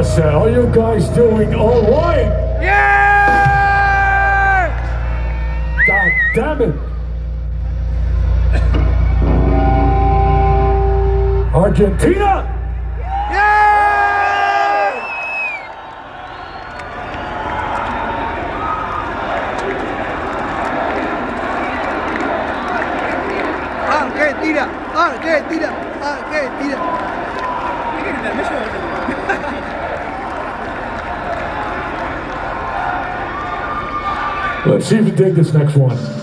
I said, are you guys doing all right? Yeah! God damn it. Argentina! Yeah! Argentina, Argentina, Argentina. Let's see if you dig this next one.